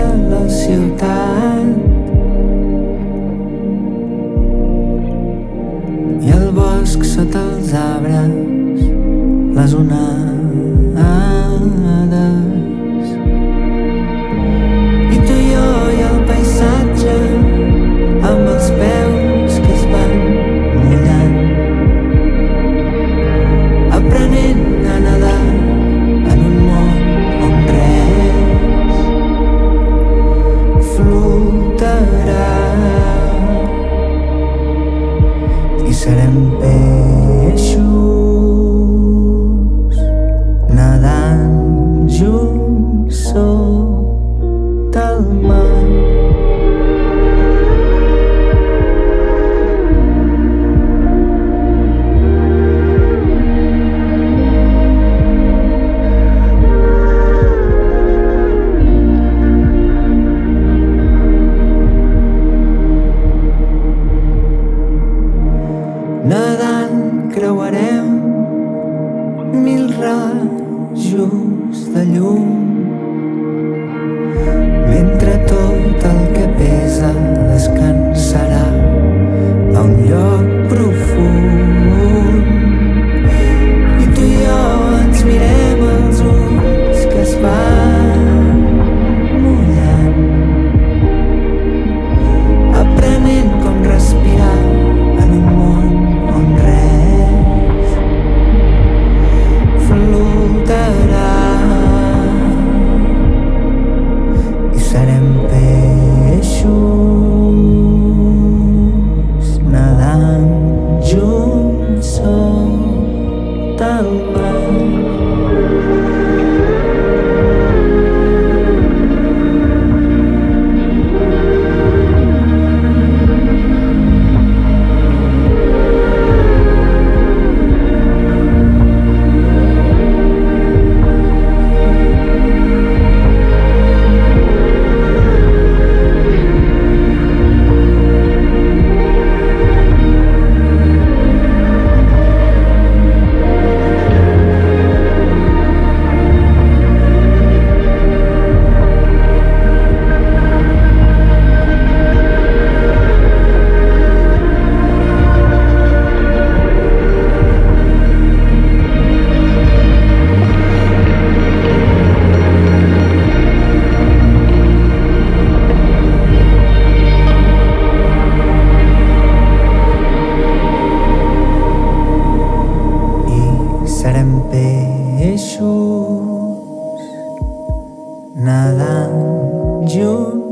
de la ciutat. I el bosc sota els arbres les onades. serem beijo. Дрожу столю. Madame June.